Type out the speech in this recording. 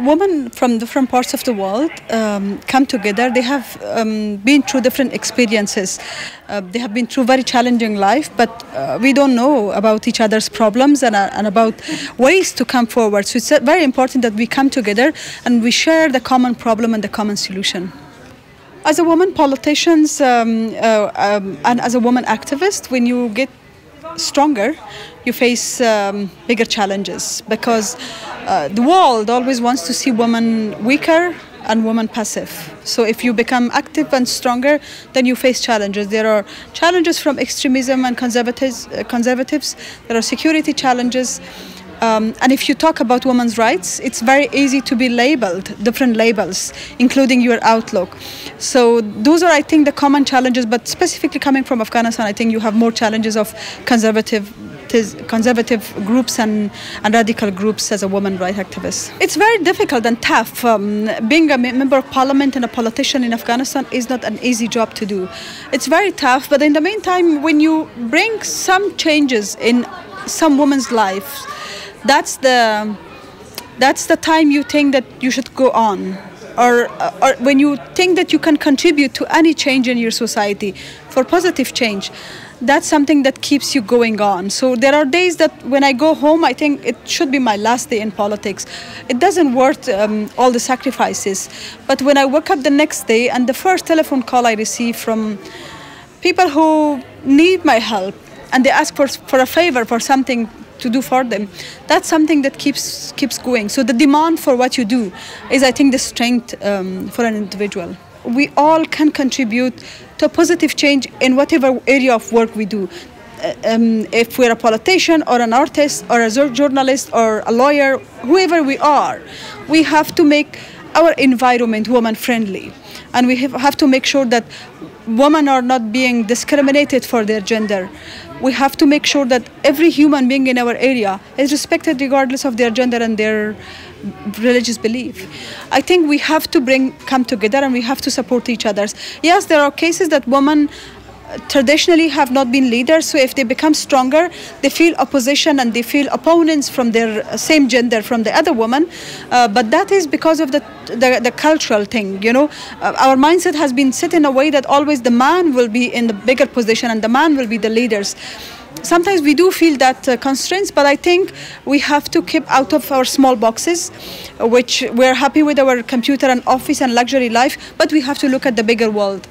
women from different parts of the world um, come together. They have um, been through different experiences. Uh, they have been through very challenging life, but uh, we don't know about each other's problems and, uh, and about ways to come forward. So it's uh, very important that we come together and we share the common problem and the common solution. As a woman politicians um, uh, um, and as a woman activist, when you get stronger, you face um, bigger challenges because uh, the world always wants to see women weaker and women passive. So if you become active and stronger, then you face challenges. There are challenges from extremism and conservatives. Uh, conservatives. There are security challenges. Um, and if you talk about women's rights, it's very easy to be labeled, different labels, including your outlook. So those are, I think, the common challenges. But specifically coming from Afghanistan, I think you have more challenges of conservative conservative groups and, and radical groups as a woman rights activist. It's very difficult and tough. Um, being a member of parliament and a politician in Afghanistan is not an easy job to do. It's very tough, but in the meantime, when you bring some changes in some women's lives, that's the that's the time you think that you should go on or, or when you think that you can contribute to any change in your society for positive change that's something that keeps you going on. So there are days that when i go home i think it should be my last day in politics. It doesn't worth um, all the sacrifices. But when i wake up the next day and the first telephone call i receive from people who need my help and they ask for, for a favor for something to do for them. That's something that keeps keeps going. So the demand for what you do is i think the strength um, for an individual. We all can contribute to a positive change in whatever area of work we do. Uh, um, if we're a politician or an artist or a journalist or a lawyer whoever we are we have to make our environment woman friendly and we have to make sure that women are not being discriminated for their gender we have to make sure that every human being in our area is respected regardless of their gender and their religious belief. I think we have to bring come together and we have to support each other. Yes, there are cases that women traditionally have not been leaders so if they become stronger they feel opposition and they feel opponents from their same gender from the other woman. Uh, but that is because of the, the, the cultural thing you know. Uh, our mindset has been set in a way that always the man will be in the bigger position and the man will be the leaders. Sometimes we do feel that uh, constraints but i think we have to keep out of our small boxes uh, which we're happy with our computer and office and luxury life but we have to look at the bigger world